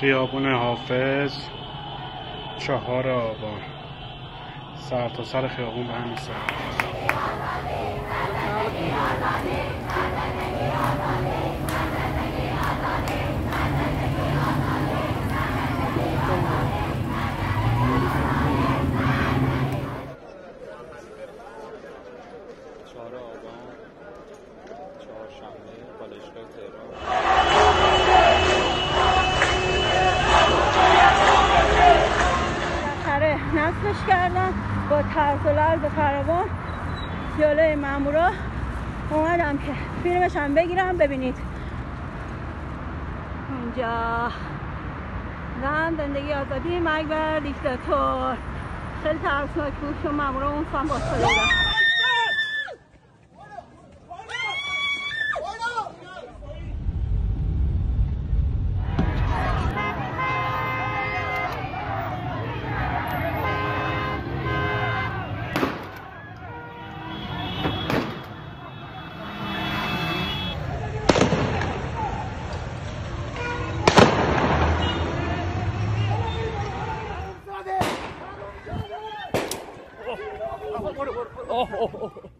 خیابون حافظ چهار آبان سر تا سر خیابون به همین سر. چهار آبان چهارشنبه بالشگاه تهران. نصبش کردن با ترس و لرز فراوان. جلوی مامورا اومدم که فیلمش هم بگیرم ببینید. اینجا. زن زندگی آزادی مرگ بر دیکتاتور خیلی ترسناک بود چون مامورا اون سان با بودن 어, 어, 어.